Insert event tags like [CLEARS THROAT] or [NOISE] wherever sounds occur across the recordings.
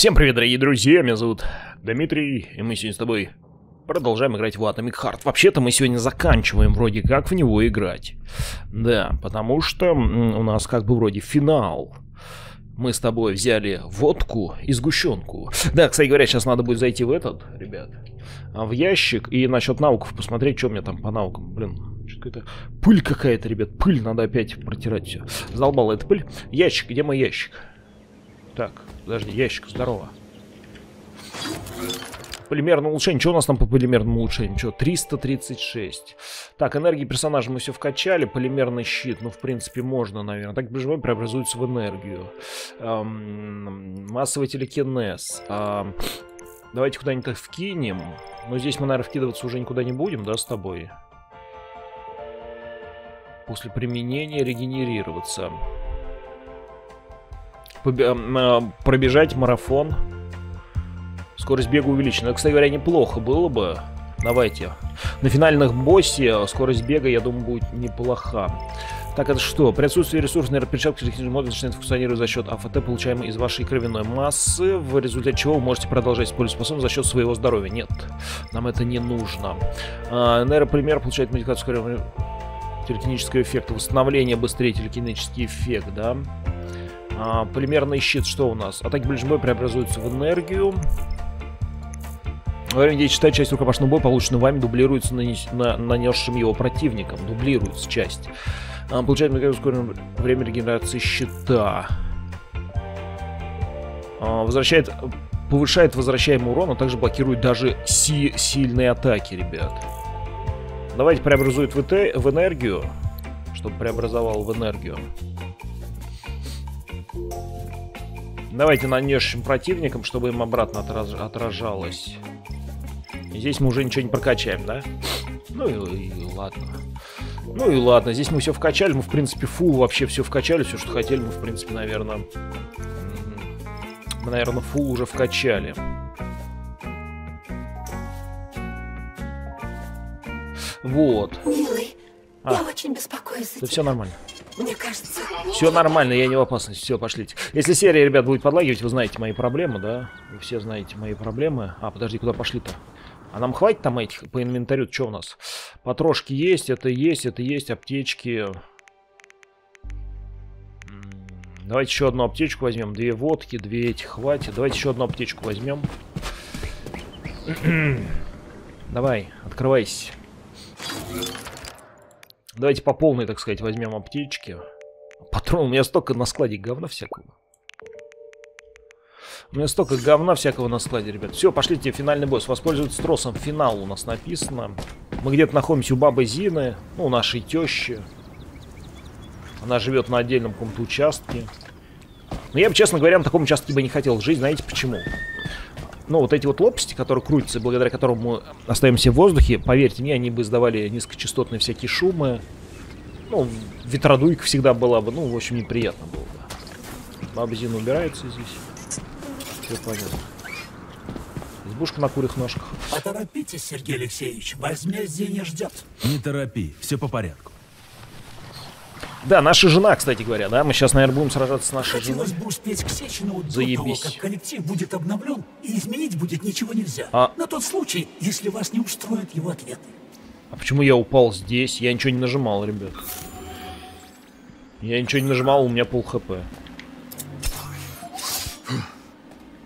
Всем привет, дорогие друзья, меня зовут Дмитрий, и мы сегодня с тобой продолжаем играть в Atomic Heart. Вообще-то мы сегодня заканчиваем вроде как в него играть. Да, потому что у нас как бы вроде финал. Мы с тобой взяли водку и сгущенку. Да, кстати говоря, сейчас надо будет зайти в этот, ребят, в ящик и насчет науков посмотреть, что у меня там по наукам. Блин, какая-то пыль какая-то, ребят, пыль, надо опять протирать все. Задолбала эта пыль. Ящик, где мой ящик? Так, подожди, ящик, здорово. Полимерное улучшение. Что у нас там по полимерному улучшению? Что, 336. Так, энергии персонажа мы все вкачали. Полимерный щит, ну, в принципе, можно, наверное. Так, живой преобразуется в энергию. Эм, массовый телекинез. Эм, давайте куда-нибудь вкинем. Но здесь мы, наверное, вкидываться уже никуда не будем, да, с тобой? После применения регенерироваться. Пробежать марафон. Скорость бега увеличена. Кстати говоря, неплохо было бы. Давайте. На финальных боссе скорость бега, я думаю, будет неплоха. Так, это что? При отсутствии ресурсной перчатки технический мод начинает функционировать за счет АФТ, получаемой из вашей кровяной массы, в результате чего вы можете продолжать использовать способность за счет своего здоровья. Нет, нам это не нужно. А, нейропример получает модификацию телекинического эффекта, восстановление быстрее телекинический эффект, да? А, полимерный щит, что у нас? Атаки ближний бой преобразуются в энергию. Во время действия часть рукопашного боя, полученная вами, дублируется нанес, на, нанесшим его противником. Дублируется часть. А, получает ускоренное время регенерации щита. А, возвращает, повышает возвращаемый урон, а также блокирует даже си сильные атаки, ребят. Давайте преобразует в, в энергию, чтобы преобразовал в энергию. Давайте нанесем противникам, чтобы им обратно отраж... отражалось. здесь мы уже ничего не прокачаем, да? Ну и, и ладно. Ну и ладно, здесь мы все вкачали, мы в принципе фул вообще все вкачали, все, что хотели, мы в принципе, наверное... Мы, наверное, фул уже вкачали. Вот. Милый, а. я очень беспокоюсь за Да тебя. все нормально. Мне кажется... Все нормально, я не в опасности. Все, пошлите. Если серия, ребят, будет подлагивать, вы знаете мои проблемы, да? Вы все знаете мои проблемы. А, подожди, куда пошли-то? А нам хватит там этих по инвентарю? Что у нас? Потрошки есть, это есть, это есть, аптечки. Давайте еще одну аптечку возьмем. Две водки, две эти хватит. Давайте еще одну аптечку возьмем. [CLEARS THROAT] Давай, открывайся. Давайте по полной, так сказать, возьмем аптечки. Патрон, у меня столько на складе говна всякого. У меня столько говна всякого на складе, ребят. Все, пошлите, финальный босс. Воспользоваться тросом. Финал у нас написано. Мы где-то находимся у бабы Зины. Ну, у нашей тещи. Она живет на отдельном каком-то участке. Но я бы, честно говоря, на таком участке бы не хотел жить. Знаете почему? Ну, вот эти вот лопасти, которые крутятся, благодаря которым мы остаемся в воздухе, поверьте мне, они бы издавали низкочастотные всякие шумы. Ну, ветродуйка всегда была бы, ну, в общем, неприятно было бы. Бабзин убирается здесь. Все понятно. Избушка на курьих ножках. Поторопитесь, Сергей Алексеевич, возмездие ждет. Не торопи, все по порядку. Да, наша жена, кстати говоря, да, мы сейчас, наверное, будем сражаться с нашей Хотелось женой. бы успеть к Сечину до Заебись. того, как коллектив будет обновлен, и изменить будет ничего нельзя. А... На тот случай, если вас не устроят его ответы. А почему я упал здесь? Я ничего не нажимал, ребят. Я ничего не нажимал, у меня пол хп.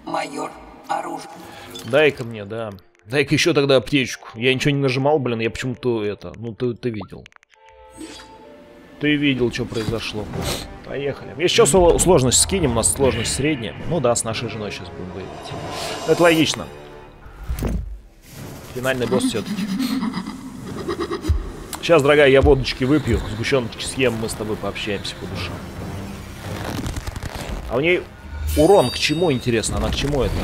Майор, оружие. Дай-ка мне, да. Дай-ка еще тогда аптечку. Я ничего не нажимал, блин, я почему-то это... Ну, ты, ты видел. Ты видел, что произошло. Поехали. Еще сложность скинем, у нас сложность средняя. Ну да, с нашей женой сейчас будем воевать. Это логично. Финальный босс все-таки. Сейчас, дорогая, я водочки выпью, сгущеночки съем, мы с тобой пообщаемся по душам. А у ней урон к чему, интересно? Она к чему это?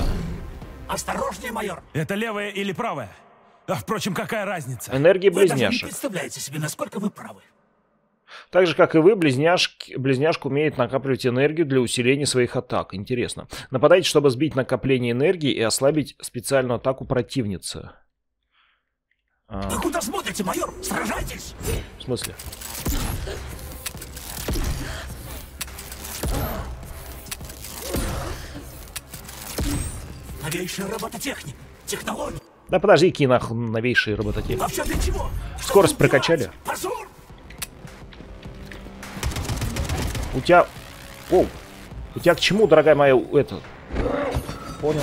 Осторожнее, майор! Это левая или правая? А, впрочем, какая разница? Энергия Вы даже не близняшек. представляете себе, насколько вы правы. Так же, как и вы, близняшки, близняшка умеет накапливать энергию для усиления своих атак. Интересно. Нападайте, чтобы сбить накопление энергии и ослабить специальную атаку противницы. А, Вы куда смотрите, майор? Сражайтесь! в смысле? Новейшая робототехника, технологии. Да подожди, какие нахуй новейшие робототехники. Для чего? Скорость прокачали? Позор! У тебя... Оу. У тебя к чему, дорогая моя, это... Понял.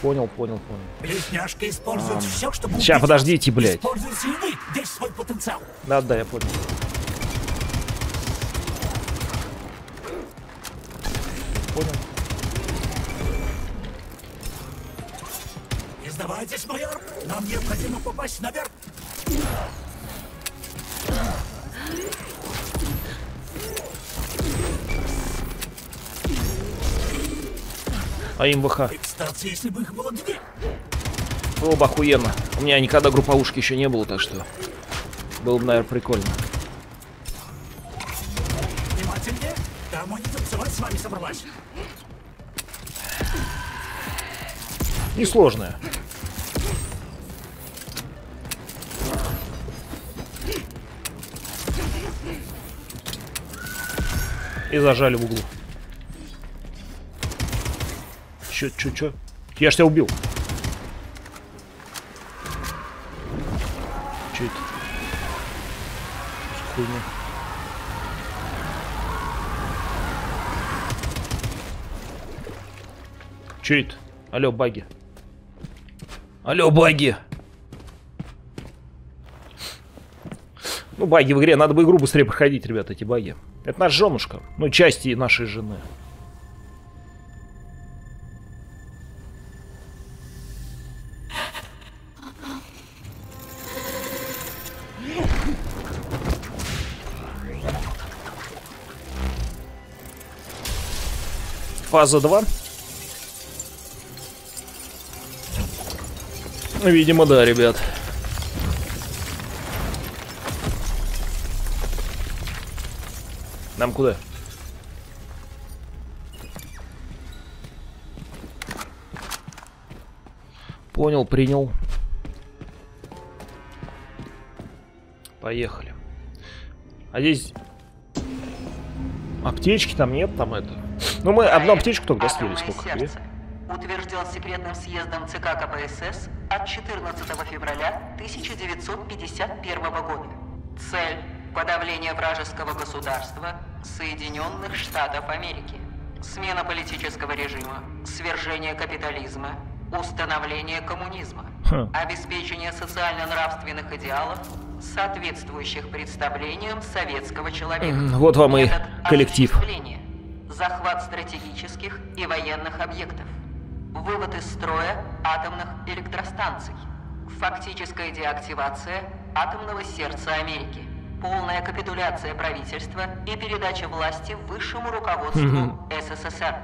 Понял, понял, понял. Близняшка использует все, чтобы убить подождите, блядь. Используйте и вы весь свой потенциал. Да, да, я понял. Понял. Не сдавайтесь, майор. Нам необходимо попасть наверх. А МВХ. И, кстати, если бы их было две. Оба охуенно. У меня никогда групповушки еще не было, так что... Было бы, наверное, прикольно. Внимательнее. Там они танцевать с вами собралась. Несложная. И зажали в углу. Чё, чё, чё? Я ж тебя убил. Чё это? Хуйня? Чё это? Алло, баги. Алло, баги. Ну, баги в игре. Надо бы игру быстрее проходить, ребята, эти баги. Это наша женушка. Ну, части нашей жены. Фаза 2. Видимо, да, ребят. Нам куда? Понял, принял. Поехали. А здесь... Аптечки там нет, там это... Ну, мы одну аптечку только Атомное сколько? Две? Утвержден секретным съездом ЦК КПСС от 14 февраля 1951 года. Цель – подавление вражеского государства Соединенных Штатов Америки. Смена политического режима, свержение капитализма, установление коммунизма, Хм. обеспечение социально-нравственных идеалов, соответствующих представлениям советского человека. Вот вам и коллектив. осуществления. Захват стратегических и военных объектов. Вывод из строя атомных электростанций. Фактическая деактивация атомного сердца Америки. Полная капитуляция правительства и передача власти высшему руководству СССР.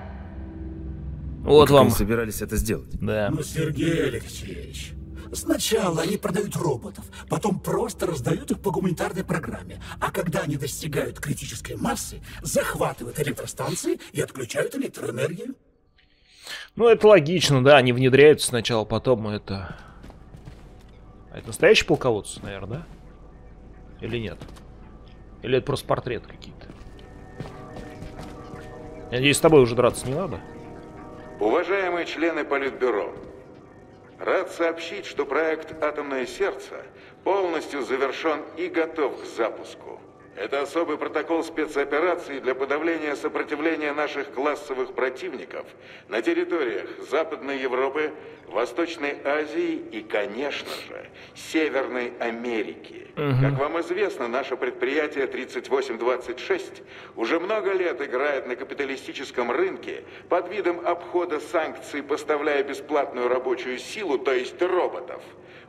Вот Как вам. собирались это сделать? Да. Ну, Сергей Алексеевич, сначала они продают роботов, потом просто раздают их по гуманитарной программе, а когда они достигают критической массы, захватывают электростанции и отключают электроэнергию. Ну, это логично, да, они внедряются сначала, потом это... А это настоящий полководец, наверное, да? Или нет? Или это просто портрет какие-то? Я надеюсь, с тобой уже драться не надо? Уважаемые члены Политбюро, рад сообщить, что проект «Атомное сердце» полностью завершен и готов к запуску. Это особый протокол спецоперации для подавления сопротивления наших классовых противников на территориях Западной Европы, Восточной Азии и, конечно же, Северной Америки. Как вам известно, наше предприятие 3826 уже много лет играет на капиталистическом рынке под видом обхода санкций, поставляя бесплатную рабочую силу, то есть роботов,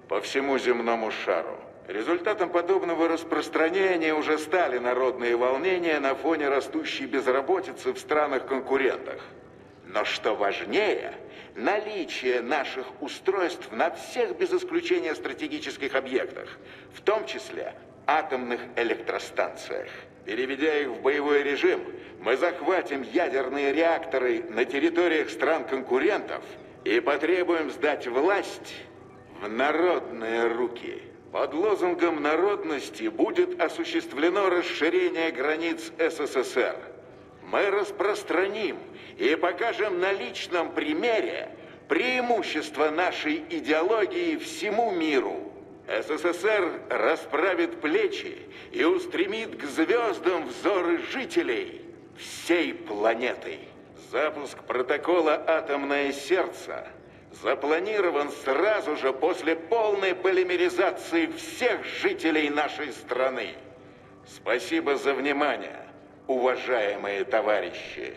по всему земному шару. Результатом подобного распространения уже стали народные волнения на фоне растущей безработицы в странах-конкурентах. Но что важнее, наличие наших устройств на всех без исключения стратегических объектах, в том числе атомных электростанциях. Переведя их в боевой режим, мы захватим ядерные реакторы на территориях стран-конкурентов и потребуем сдать власть в народные руки. Под лозунгом народности будет осуществлено расширение границ СССР. Мы распространим и покажем на личном примере преимущество нашей идеологии всему миру. СССР расправит плечи и устремит к звездам взоры жителей всей планеты. Запуск протокола «Атомное сердце» запланирован сразу же после полной полимеризации всех жителей нашей страны. Спасибо за внимание, уважаемые товарищи.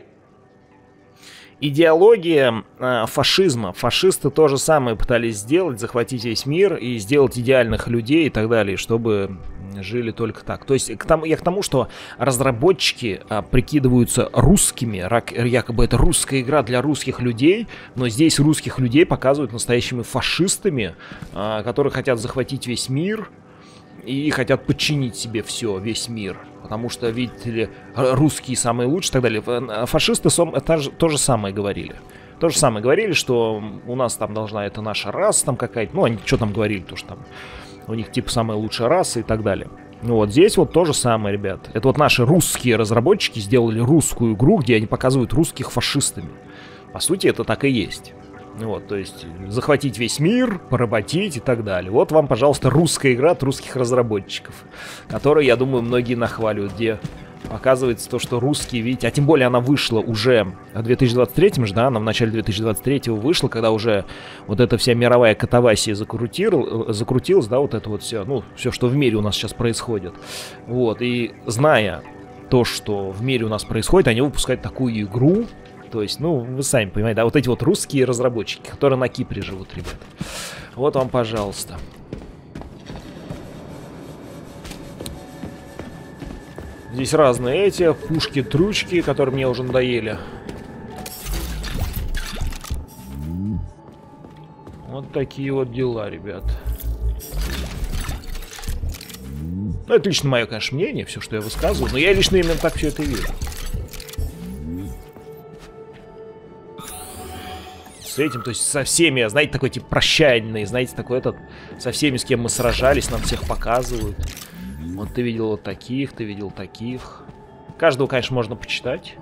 Идеология э, фашизма. Фашисты то же самое пытались сделать, захватить весь мир и сделать идеальных людей и так далее, чтобы жили только так. То есть к тому, я к тому, что разработчики а, прикидываются русскими, рак, якобы это русская игра для русских людей, но здесь русских людей показывают настоящими фашистами, а, которые хотят захватить весь мир и хотят подчинить себе все, весь мир. Потому что, видите ли, русские самые лучшие и так далее. А фашисты это же, то же самое говорили. То же самое говорили, что у нас там должна это наша раса там какая-то. Ну, они что там говорили, то что там у них типа самая лучшая раса и так далее. Ну вот здесь вот то же самое, ребят. Это вот наши русские разработчики сделали русскую игру, где они показывают русских фашистами. По сути, это так и есть. Вот, то есть захватить весь мир, поработить и так далее. Вот вам, пожалуйста, русская игра от русских разработчиков, которую, я думаю, многие нахваливают, где Оказывается, то, что русские, видите, а тем более она вышла уже в 2023 же, да, она в начале 2023 вышла, когда уже вот эта вся мировая катавасия закрутил, закрутилась, да, вот это вот все, ну, все, что в мире у нас сейчас происходит. Вот, и зная то, что в мире у нас происходит, они выпускают такую игру, то есть, ну, вы сами понимаете, да, вот эти вот русские разработчики, которые на Кипре живут, ребята. Вот вам, пожалуйста. Здесь разные эти, пушки-тручки, которые мне уже надоели. Вот такие вот дела, ребят. Ну, это лично мое, конечно, мнение, все, что я высказываю, но я лично именно так все это вижу. С этим, то есть со всеми, знаете, такой тип прощальный, знаете, такой этот, со всеми, с кем мы сражались, нам всех показывают. Вот ты видел вот таких, ты видел таких. Каждого, конечно, можно почитать.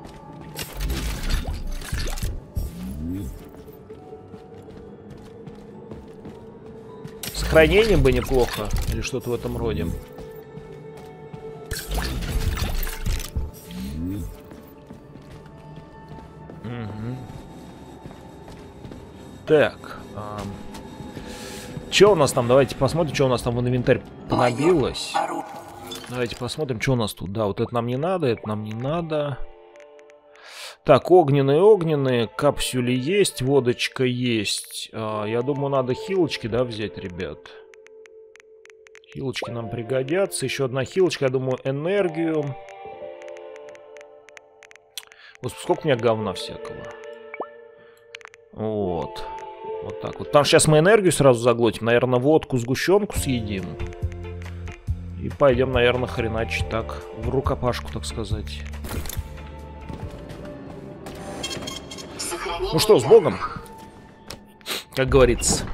Сохранением бы неплохо. Или что-то в этом роде. Угу. Так. Эм. Что у нас там? Давайте посмотрим, что у нас там в инвентарь понабилось. Давайте посмотрим, что у нас тут. Да, вот это нам не надо, это нам не надо. Так, огненные, огненные, капсюли есть, водочка есть. А, я думаю, надо хилочки, да, взять, ребят. Хилочки нам пригодятся. Еще одна хилочка, я думаю, энергию. Вот сколько у меня говна всякого. Вот. Вот так вот. Там сейчас мы энергию сразу заглотим. Наверное, водку, сгущенку съедим. И пойдем, наверное, хреначить так. В рукопашку, так сказать. Ну что, с Богом? Как говорится.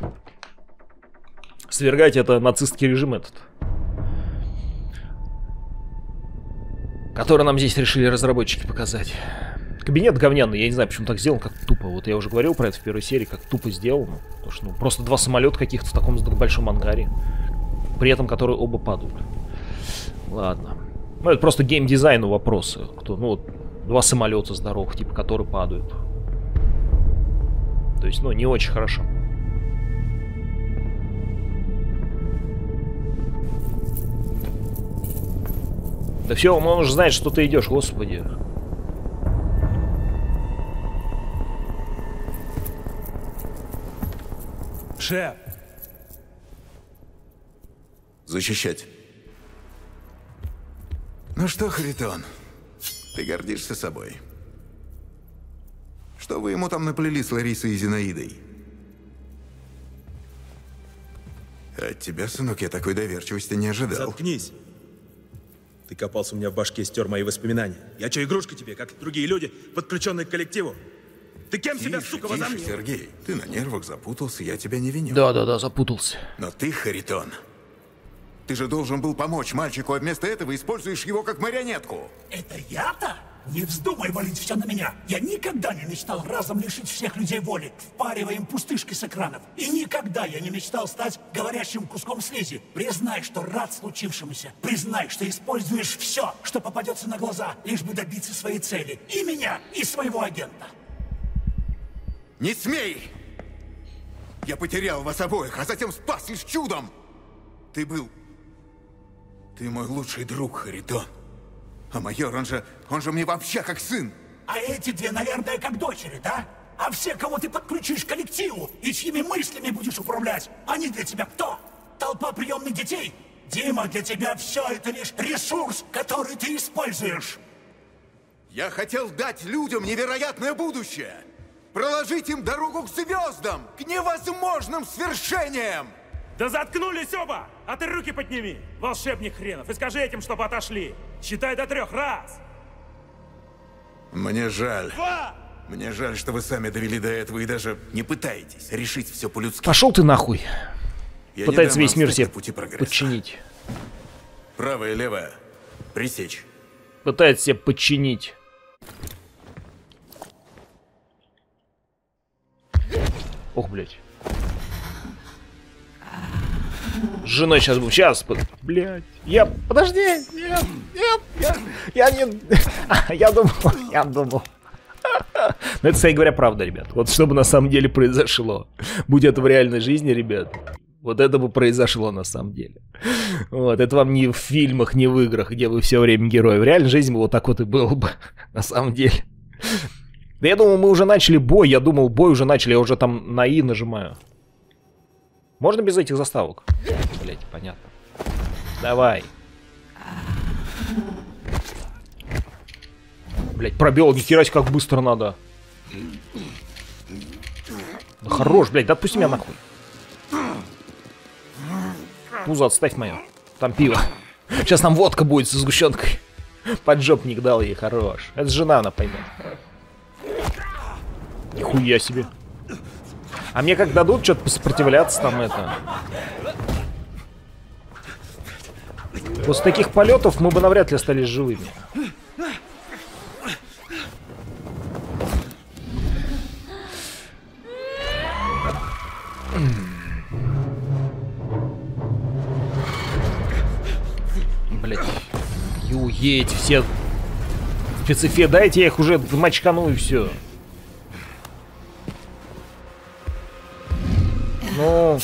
Свергать это нацистский режим этот. Который нам здесь решили разработчики показать. Кабинет говняный, я не знаю, почему так сделан, как тупо. Вот я уже говорил про это в первой серии, как тупо сделано. Потому что ну, просто два самолета каких-то в таком большом ангаре. При этом которые оба падают. Ладно. Ну, это просто геймдизайну вопросы. Кто, ну, вот, два самолета здоровых, типа, которые падают. То есть, ну, не очень хорошо. Да все, он уже знает, что ты идешь, господи. Шеф! Защищать. Ну что, Харитон, ты гордишься собой? Что вы ему там наплели с Ларисой и Зинаидой? От тебя, сынок, я такой доверчивости не ожидал. Заткнись. Ты копался у меня в башке, стер мои воспоминания. Я что, игрушка тебе, как другие люди, подключенные к коллективу? Ты кем тише, себя, сука, возомнил? Сергей, ты на нервах запутался, я тебя не виню. Да-да-да, запутался. Но ты, Харитон, ты же должен был помочь мальчику, а вместо этого используешь его как марионетку. Это я-то? Не вздумай валить все на меня. Я никогда не мечтал разом лишить всех людей воли, впаривая им пустышки с экранов. И никогда я не мечтал стать говорящим куском слизи. Признай, что рад случившемуся. Признай, что используешь все, что попадется на глаза, лишь бы добиться своей цели. И меня, и своего агента. Не смей! Я потерял вас обоих, а затем спас лишь чудом! Ты был... Ты мой лучший друг, Харитон. А майор, он же... Он же мне вообще как сын. А эти две, наверное, как дочери, да? А все, кого ты подключишь к коллективу и чьими мыслями будешь управлять, они для тебя кто? Толпа приемных детей? Дима, для тебя все это лишь ресурс, который ты используешь. Я хотел дать людям невероятное будущее. Проложить им дорогу к звездам, к невозможным свершениям. Да заткнулись оба! А ты руки подними, волшебник хренов, и скажи этим, чтобы отошли. Считай до трех раз. Мне жаль. Два! Мне жаль, что вы сами довели до этого и даже не пытаетесь решить все по-людски. Пошел ты нахуй. Я Пытается весь мир себе пути прогресса. подчинить. Правая и левая. Пресечь. Пытается себе подчинить. Ох, блядь. С женой сейчас буду. Сейчас, блядь. Я, подожди, нет, нет, я, я не, [LAUGHS] я думал, [LAUGHS] я думал. [LAUGHS] Но это, кстати говоря, правда, ребят. Вот что бы на самом деле произошло. Будь это в реальной жизни, ребят. Вот это бы произошло на самом деле. Вот, это вам не в фильмах, не в играх, где вы все время герои. В реальной жизни вот так вот и было бы, на самом деле. Да я думал, мы уже начали бой. Я думал, бой уже начали, я уже там на И нажимаю. Можно без этих заставок? Понятно. Давай. Блять, пробел, нихера себе, как быстро надо. Да хорош, блять, да отпусти меня нахуй. Пузо отставь мое. Там пиво. Сейчас нам водка будет со сгущенкой. Поджопник дал ей, хорош. Это жена, она поймет. Нихуя себе. А мне как дадут что-то посопротивляться там это. После таких полетов мы бы навряд ли остались живыми. Блять. Ю, едь, все спецэффе, дайте я их уже мочкану и все. Ну,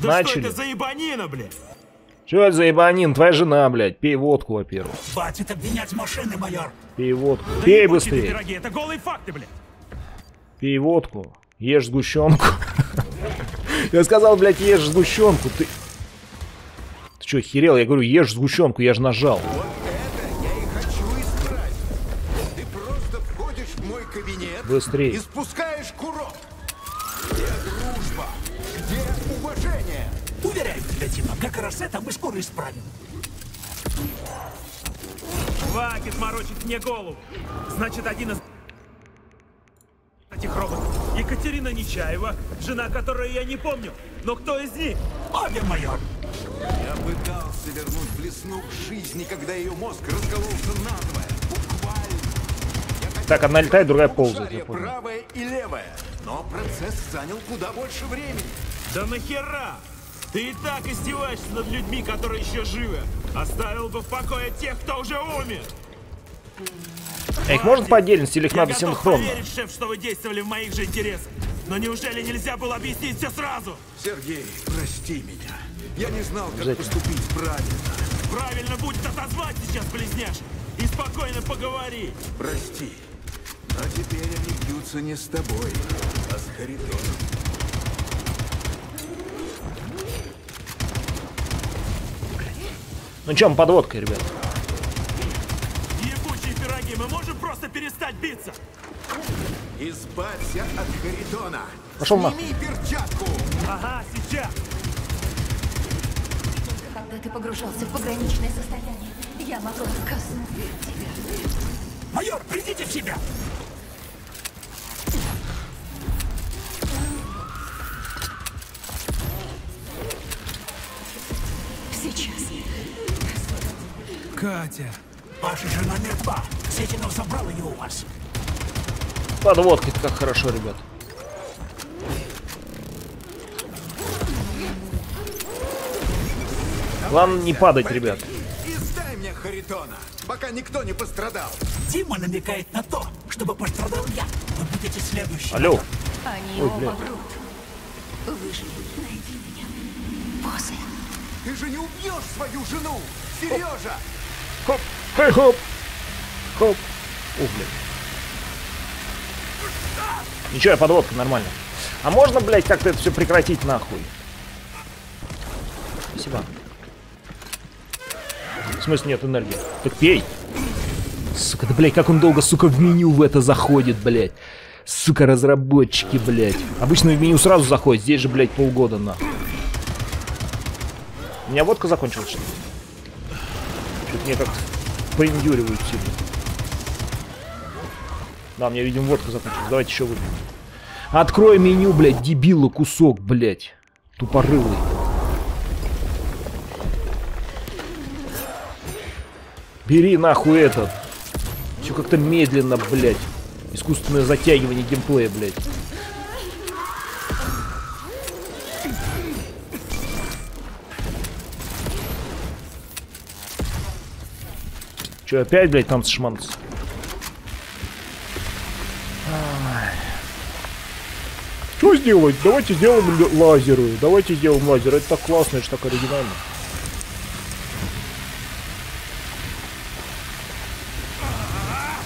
Да начали. что это за ебанина, блядь? Че это за ебанин? Твоя жена, блядь. Пей водку, во-первых. Хватит обвинять машины, майор. Пей водку. Да Пей быстрее. пироги, это голые факты, блядь. Пей водку. Ешь сгущенку. [LAUGHS] Я сказал, блядь, ешь сгущенку. Ты... Ты что, херел? Я говорю, ешь сгущенку, я же нажал. Вот это я и хочу исправить. Ты просто входишь в мой кабинет Быстрее. и спускаешь курок. Где дружба? Где уважение? Уверяю тебя, Дима, как раз это мы скоро исправим. Хватит морочить мне голову. Значит, один из этих роботов. Екатерина Нечаева, жена которой я не помню. Но кто из них? Обе, майор. Я пытался вернуть блесну к жизни, когда ее мозг раскололся надвое. Буквально. Так, одна летает, другая ползает, я понял. правая и левая. Но процесс занял куда больше времени. Да нахера? Ты и так издеваешься над людьми, которые еще живы. Оставил бы в покое тех, кто уже умер. А их можно по отдельности или их Я надо готов синхронно? поверить, шеф, что вы действовали в моих же интересах. Но неужели нельзя было объяснить все сразу? Сергей, прости меня. Я не знал, как поступить правильно. Правильно будет отозвать сейчас, близняш, и спокойно поговорить. Прости. Но теперь они бьются не с тобой, а с Харитоном. Ну чем, подводка, ребят? Ебучие пироги, мы можем просто перестать биться? Избавься от Харитона. Пошел Сними перчатку. Ага, сейчас. Когда ты погружался в пограничное состояние, я могла коснуться тебя. Майор, придите в себя. Катя, Ваша жена мертва. Сетинов забрал ее у вас. Подводка, как хорошо, ребят. Главное не падать, ребят. Издай мне Харитона, пока никто не пострадал. Дима намекает на то, чтобы пострадал я. Вы будете следующим. Алло. Они Ой, оба врут. Выживи, найди меня. После. Ты же не убьешь свою жену, Сережа! Хоп, хей, хоп, хоп. Ух, блин. Ничего, я подводка, нормально. А можно, блядь, как-то это все прекратить нахуй? Спасибо. В смысле нет энергии? Так пей. Сука, да, блядь, как он долго, сука, в меню в это заходит, блядь. Сука, разработчики, блядь. Обычно в меню сразу заходит, здесь же, блядь, полгода, нахуй. У меня водка закончилась, что ли? Что-то мне как-то поиндюривают сильно. Да, мне, видимо, водка закончилась. Давайте еще выпьем. Открой меню, блядь, дебила, кусок, блядь. Тупорылый. Бери нахуй этот. Все как-то медленно, блядь. Искусственное затягивание геймплея, блядь. Че, опять, блядь, там шманц? Что сделать? Давайте сделаем лазеры. Давайте сделаем лазер. Это так классно, это так оригинально.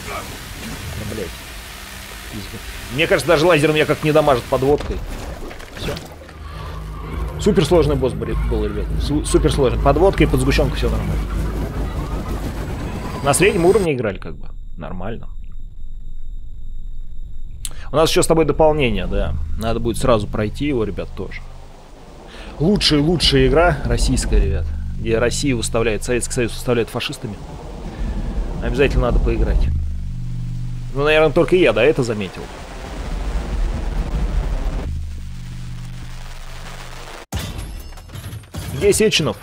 Да, блядь. Пизда. Мне кажется, даже лазер меня как не дамажит подводкой. Все. Суперсложный босс был, ребят. Су- суперсложный. Подводка и под сгущенку все нормально. На среднем уровне играли как бы. Нормально. У нас еще с тобой дополнение, да. Надо будет сразу пройти его, ребят, тоже. Лучшая, лучшая игра российская, ребят. Где Россия выставляет, Советский Союз выставляет фашистами. Обязательно надо поиграть. Ну, наверное, только я, да, это заметил. Где Сеченов?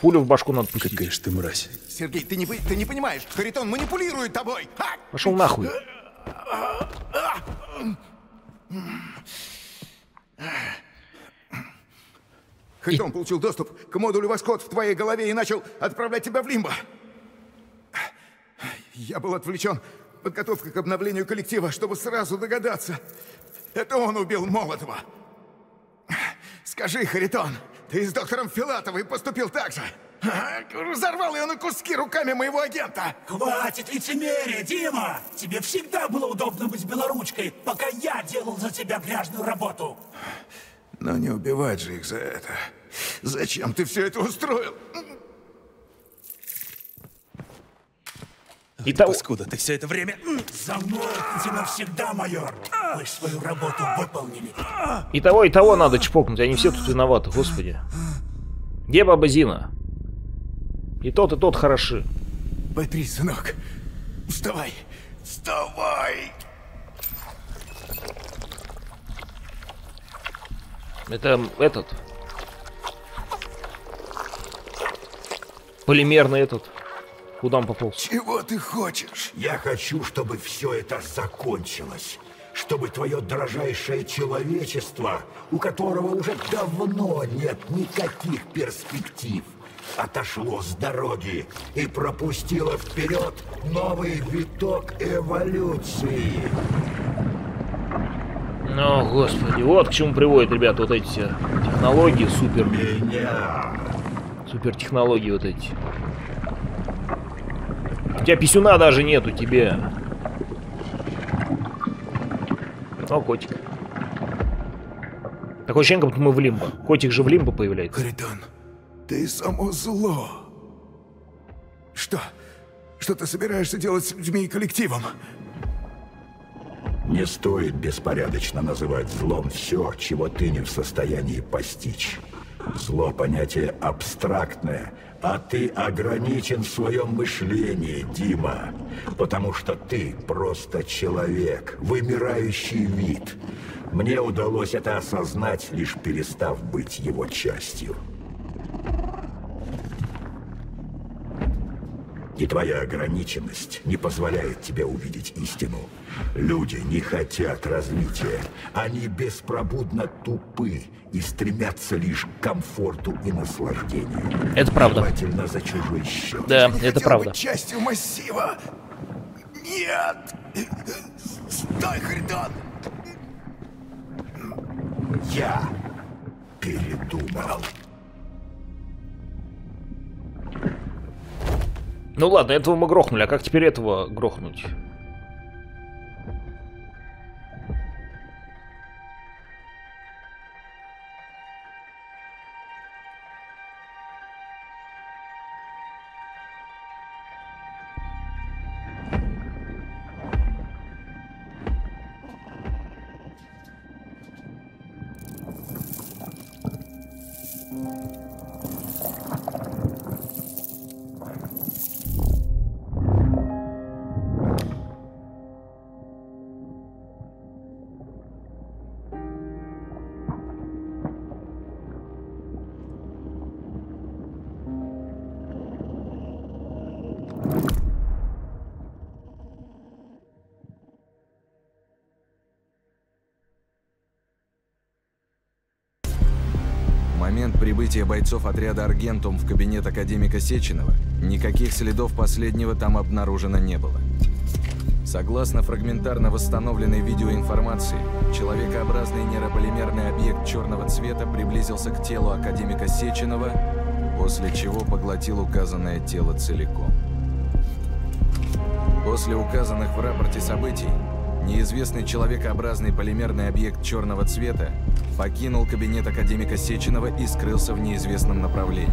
Пулю в башку надо пустить. Какая ты мразь. Сергей, ты не, ты не понимаешь, Харитон манипулирует тобой! А! Пошел нахуй. Харитон получил доступ к модулю Воскот в твоей голове и начал отправлять тебя в лимбо. Я был отвлечен подготовкой к обновлению коллектива, чтобы сразу догадаться. Это он убил Молотова. Скажи, Харитон, ты с доктором Филатовой поступил так же? Разорвал ее на куски руками моего агента. Хватит лицемерия, Дима! Тебе всегда было удобно быть белоручкой, пока я делал за тебя грязную работу. Но не убивать же их за это. Зачем ты все это устроил? И того- Паскуда, ты все это время... Замолкните навсегда, майор. Вы свою работу выполнили. И того, и того надо чпокнуть, они все тут виноваты, господи. Где баба Зина? И тот, и тот хороши. Пойди, сынок. Вставай. Вставай. Это этот. Полимерный этот. Куда он пополз? Чего ты хочешь? Я хочу, чтобы все это закончилось. Чтобы твое дрожайшее человечество, у которого уже давно нет никаких перспектив, отошло с дороги и пропустило вперед новый виток эволюции. Ну, господи, вот к чему приводят, ребята, вот эти все технологии, супер, Меня. супер технологии вот эти. У тебя писюна даже нету тебе. О, котик. Такое ощущение, как будто мы в лимбо. Котик же в лимбо появляется. Харитон, ты само зло. Что? Что ты собираешься делать с людьми и коллективом? Не стоит беспорядочно называть злом все, чего ты не в состоянии постичь. Зло — понятие абстрактное, а ты ограничен в своем мышлении, Дима. Потому что ты просто человек, вымирающий вид. Мне удалось это осознать, лишь перестав быть его частью. И твоя ограниченность не позволяет тебе увидеть истину. Люди не хотят развития. Они беспробудно тупы и стремятся лишь к комфорту и наслаждению. Это правда. Желательно за чужой счет. Да, Не это правда. быть частью массива. Нет. Стой, Харитон. Я передумал. Ну ладно, этого мы грохнули, а как теперь этого грохнуть? Прибытия бойцов отряда «Аргентум» в кабинет академика Сеченова никаких следов последнего там обнаружено не было. Согласно фрагментарно восстановленной видеоинформации, человекообразный нейрополимерный объект черного цвета приблизился к телу академика Сеченова, после чего поглотил указанное тело целиком. После указанных в рапорте событий, неизвестный человекообразный полимерный объект черного цвета покинул кабинет академика Сеченова и скрылся в неизвестном направлении.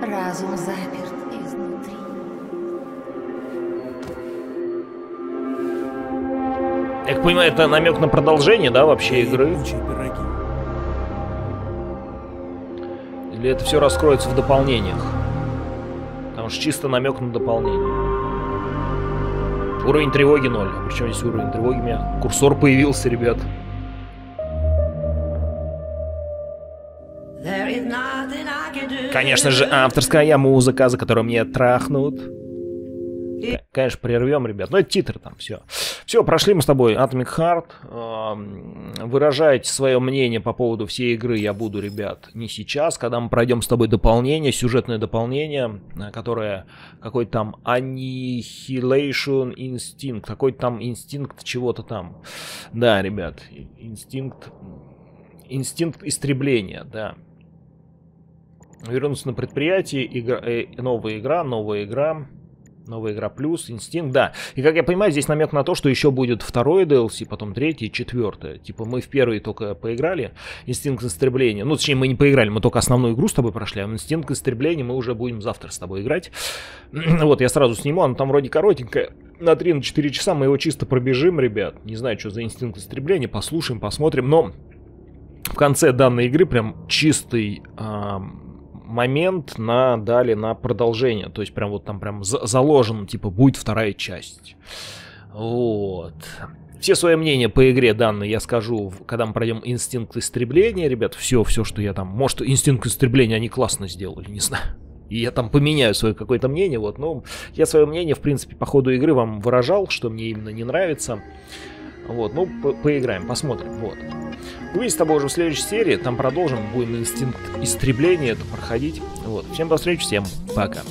Разум заперт изнутри. Я так понимаю, это намек на продолжение, да, вообще игры? Или это все раскроется в дополнениях? Потому что чисто намек на дополнение. Уровень тревоги 0. Причем здесь уровень тревоги у меня? Курсор появился, ребят. Конечно же, авторская музыка, за которую мне трахнут. К- Конечно, прервем, ребят. Но это титр там, все. Все, прошли мы с тобой Atomic Heart. Выражать свое мнение по поводу всей игры я буду, ребят, не сейчас, когда мы пройдем с тобой дополнение, сюжетное дополнение, э, которое какой-то там Annihilation Instinct, какой-то там инстинкт чего-то там. Да, ребят, и- инстинкт... Инстинкт истребления, да. Вернуться на предприятие, игра, э, новая игра, новая игра, новая игра плюс, инстинкт, да. И как я понимаю, здесь намек на то, что еще будет второй DLC, потом третий, четвертое. Типа мы в первый только поиграли, инстинкт истребления. Ну, точнее, мы не поиграли, мы только основную игру с тобой прошли, а инстинкт истребления мы уже будем завтра с тобой играть. [CLEARS THROAT] Вот, я сразу сниму, оно там вроде коротенькое. На 3-4 часа мы его чисто пробежим, ребят. Не знаю, что за инстинкт истребления, послушаем, посмотрим, но в конце данной игры прям чистый ам, момент на дали на продолжение. То есть прям вот там прям за- заложено, типа, будет вторая часть. Вот. Все свои мнения по игре данной я скажу, когда мы пройдем инстинкт истребления, ребят. Все, все, что я там... Может, инстинкт истребления они классно сделали, не знаю. И я там поменяю свое какое-то мнение, вот. Ну, я свое мнение, в принципе, по ходу игры вам выражал, что мне именно не нравится. Вот, ну, по- поиграем, посмотрим, вот. Увидимся с тобой уже в следующей серии, там продолжим, будем инстинкт истребления. Это проходить. Вот, всем до встречи, всем пока.